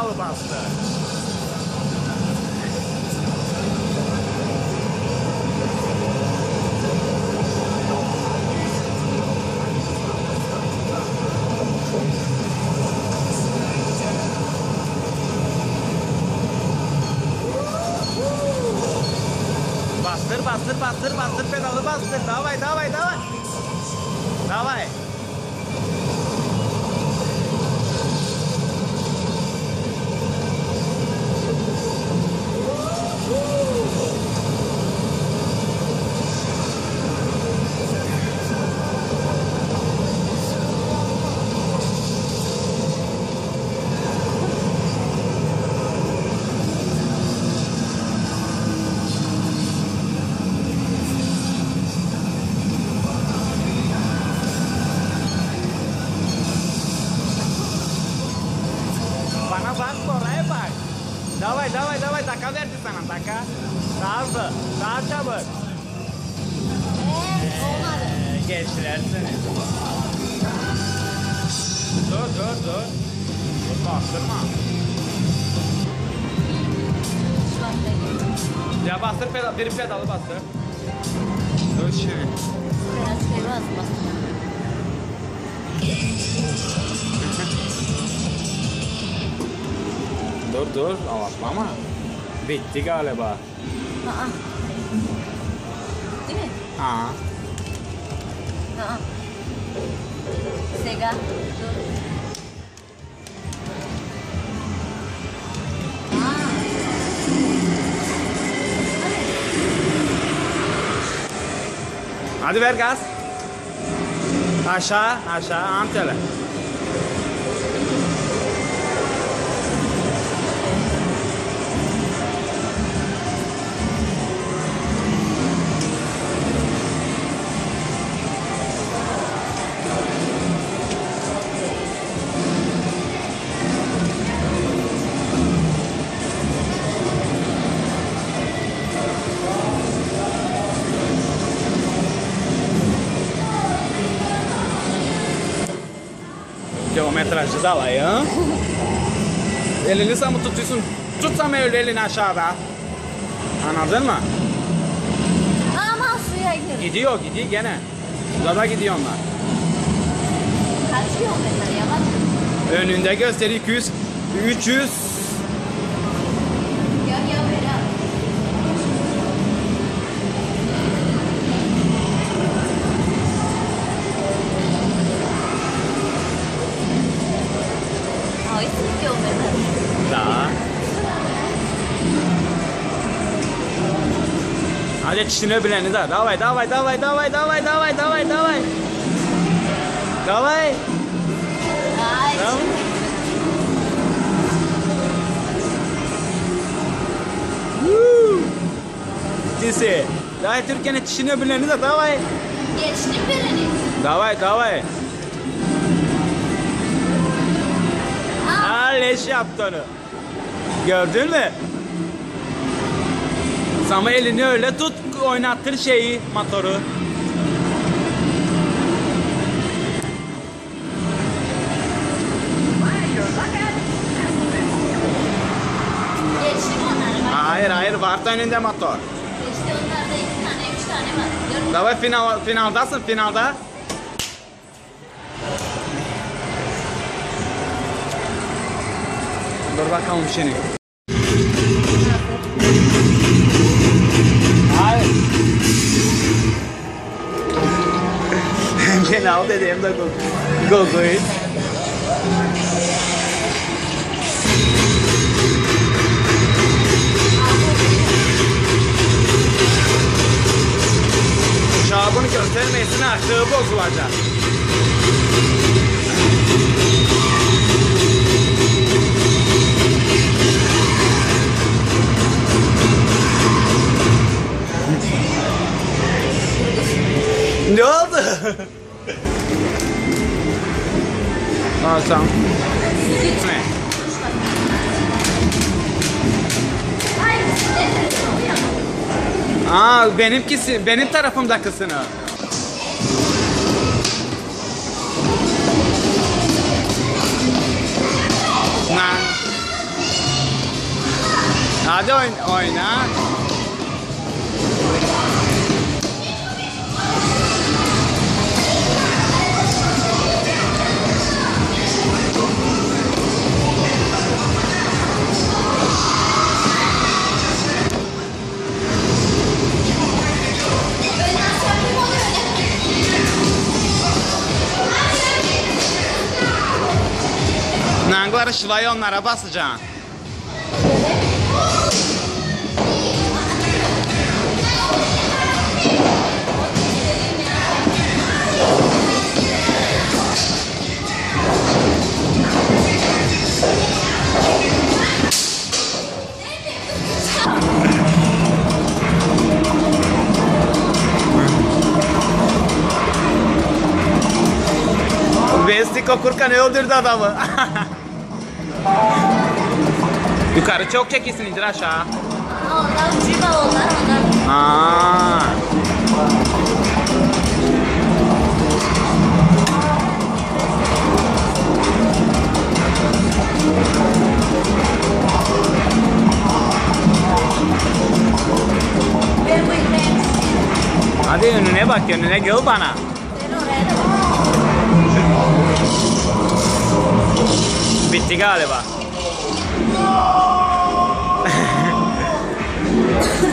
pedalı bastı. Bastır, bastır, bastır, bastır pedalı bastır. Davay, davay, davay. Davay. Hızlı, daha çabuk. Ee. Dur dur dur. Dur bastırma. Ya bastır pedal, bir pedalı bastır. Dur şimdi. biraz biraz bastım. Dur dur avatlama. Bitti galiba. Aa. Değil mi? Ha. Aa. Sega. Dur. Hadi ver gaz. Aşağı aşağı antele. Kilometrajı da var ya. Elini mi tutuyorsun? Tutsam öyle elini aşağıda. Anladın mı? Aman suya gir. Gidiyor gidiyor gene. Burada gidiyor onlar. Kaç kilometre yavaş. Önünde gösteriyor 200, 300. сделаны. Да. Hadi çişini bilen da. Давай, давай, давай, давай, давай, давай, давай, давай. Давай. Давай. Дисе. Давай Türkiye'nin çişini bileni de давай. Geçti bileni. Давай, давай. 5 yaptı. Gördün mü? Ama elini öyle tut oynattır şeyi motoru. Hayır hayır varsa önünde motor. İşte onlarda iki tane üç tane var. Davay final, finaldasın finalda. Dur bakalım şimdi. Hayır. Hem final dedi hem de Gogo'yu. Şabını göstermeyesin açtığı bozulacak. Ne oldu? Ay, bisiklet. Aa benimkisi benim tarafımdakısını. Nah. Hadi oyna. oyna. Nangları şılayı onlara basacaksın. Vestiko Kurkan öldürdü adamı. Yukarı çok çekilsin indir aşağı. Aa, Onlar ucuyla onlar. Aa. Hadi önüne bak önüne gel bana. Da. Bitti galiba. No!